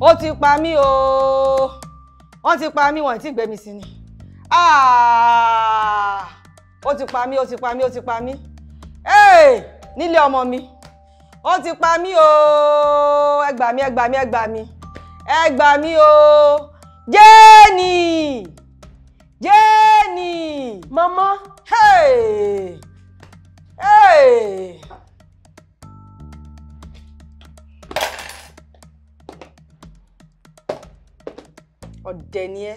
ó ti pa mí o. Wọ́n ti pa mí wọ́n ti gbé mi sí ni. Ah! ó ti pa mí ó ti pa mí ó ti pa mí. Nílé ọmọ mi. Ó ti pa mí o. Ẹ gbà mí ẹ gbà mí ẹ gbà mí. Ẹ gbà mí o. Jéènì Jéènì mama. Hey! Hey. Ọ̀dẹ̀ ni ẹ́.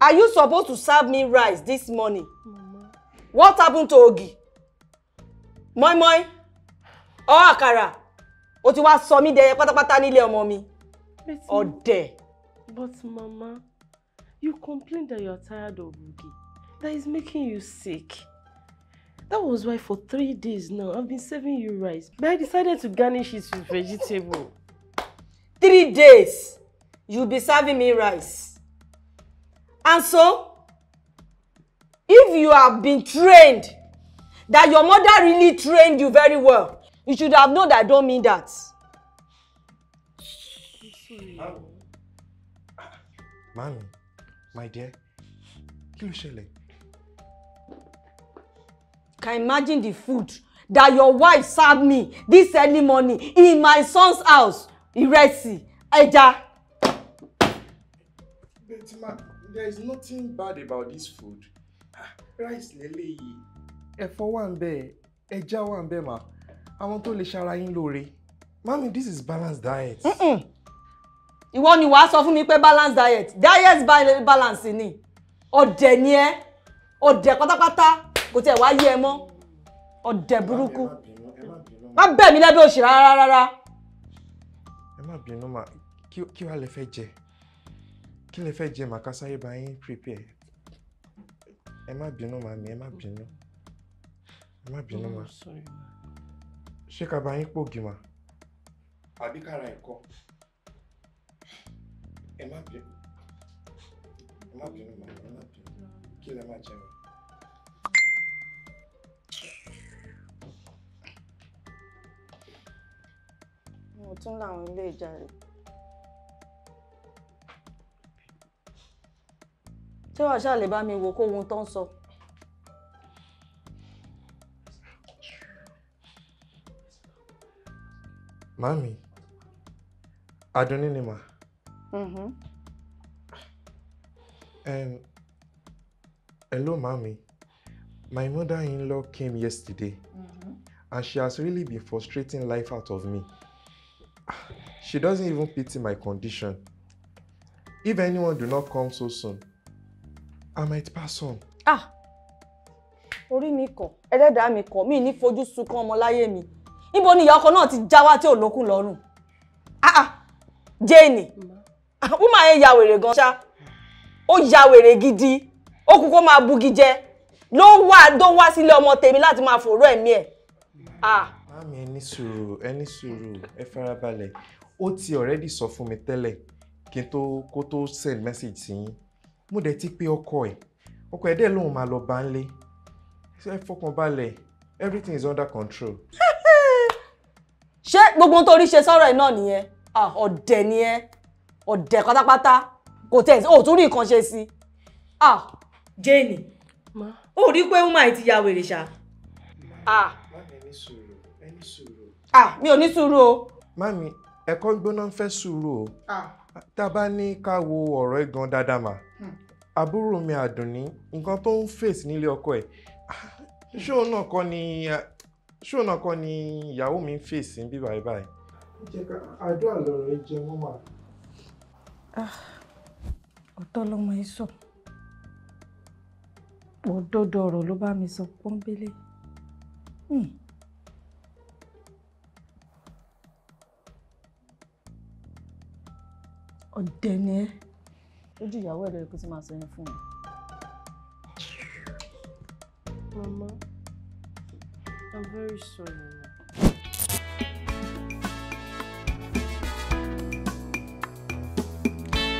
Are you supposed to serve me rice this morning? Mama. What happened to ogi? Mọ́ínmọ́ín ọ̀ àkàrà o ti wá sọ mí dẹyẹ pátápátá nílé ọmọ mi. Ọ̀dẹ̀. But mama you complain that you're tired of Ugi that is making you sick. That was why for three days now I've been serving you rice but I decided to garnish it with vegetable. Three days you be serving me rice and so if you have been trained that your mother really trained you very well you should have known that I don't mean that. Mami, my dear, kí ló ṣẹlẹ̀? can imagine the food that your wife serve me this early morning in my son's house ìrẹsì ẹja. But ma, there is nothing bad about this food. Ah, Rice lélẹ́yìí. Ẹ̀fọ́ wà ń bẹ̀, ẹja wà ń bẹ̀ mà. Àwọn tó lè ṣara yín lóore. Mami, this is balanced diet. ìwọ ni wàá sọ fún mi pé balance diet diet ba- balance ni ọ̀dẹ̀ ni ẹ́ ọ̀dẹ̀ pátápátá kò tiẹ̀ wá yé ẹ mọ́ ọ̀dẹ̀ burúkú má bẹ̀ mí lẹ́bí òṣì rárá rárá Ẹ má bínú mà, kí wàá lè fẹ́ jẹ? Kí lè fẹ́ jẹ màá ká sáré bá yín prepare? Ẹ má bínú màmí, ẹ má bínú. Ẹ má bínú mà. Sorry ma Ṣé ká bá yín pògì mà? Àbí kára ẹ̀kọ́? Ẹ má bínú. Ẹ má bínú màmí, ẹ má bínú. Kí lẹ má jẹun? mo tún làwọn ilé ìjà rẹ̀ ṣé wàá ṣáà lè bá mi wò kó ohun tó ń sọ Màmí, Adunni ni mà. Mhm. Um, hello, mommy. My mother-in-law came yesterday, and she has really been frustrating life out of me. She doesn't even pity my condition. If anyone do not come so soon, I might pass on. ah! Orí mi kọ ẹlẹ́dàá mi kọ mí ní fojú sunkún ọmọ láyé mi. Níbo ni ìyá ọkọ náà ti já wá tí ò lókun lọ́rùn? Ah ah! Jane. Ah. Wúmà yẹn ya wèrè gan ṣá. Ó ya wèrè gidi. Ó kú kó máa bugi jẹ. Ló wà tó wá sílé ọmọ tèmi láti máa fòró ẹ̀mí ẹ̀. Ah! Mami, ẹ ní sùúrù, ẹ ní sùúrù, ẹ farabalẹ̀. Ó ti already sọ fún mi tẹ́lẹ̀ kí n tó kó tó send message sí yín. Mo dẹ̀ ti pé ọkọ ẹ̀. Ọkọ ẹ̀ dẹ̀ lóun máa lọ bá ń lé. Ẹ fọkàn balẹ̀, everything is under control. ṣé gbogbo ohun tó rí ṣe sọ́rọ̀ ẹ̀ náà nìyẹn? Ah ọ̀dẹ̀ ni ẹ́. Ọ̀dẹ̀ pátápátá. Kò tẹ̀ ò tún rí nǹkan ṣe sí. Ah Jane. Ma. Ó rí pé wúmà yìí ti ya wèrè ṣá. Ah ah mi ò ní sùúrù o. Mami, ẹ̀kọ́ gbóná ń fẹ́ sùúrù o. Tá a bá ní ká wo ọ̀rọ̀ ẹ̀ gan dáadáa mà. Àbúrò mi Àdùnní, nǹkan tó ń fèsì nílé ọkọ ẹ̀. Ṣóò náà kọ́ ni ṣóò náà kọ́ ni ìyàwó mi ń fèsì bí báyìí báyìí. Jẹ́ ká àdúrà lọ̀rọ̀ ẹ jẹ wọ́n mà. ọ̀tọ̀ lọmọ yìí sọ òdodo ọ̀rọ̀ ló bá mi sọ pọ́nbélé Hmm. Ọ̀dẹ̀ ni ẹ́ lójú ìyàwó ẹ̀ lóye kó tí máa sọ yẹn fún mi. mama I'm very sorry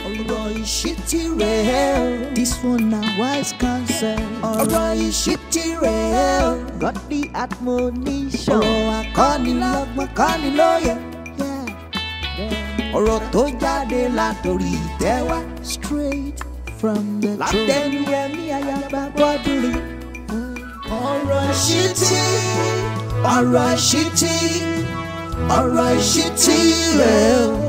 ọ̀rọ̀ ìṣítí rẹ̀ this one na wise counsel. ọ̀rọ̀ ìṣítí rẹ̀ o. godly admonition. ọ̀rọ̀ akọ́nilọ́gbọ́n kọ́nilóye. Ọ̀rọ̀ tó jáde látòrí ìtẹ́wá straight from the throne látẹnu ẹ̀mí ayaba bọ́dúnrí. ọ̀rọ̀ ìṣítí ọ̀rọ̀ ìṣítí ọ̀rọ̀ ìṣítí rẹ̀ o.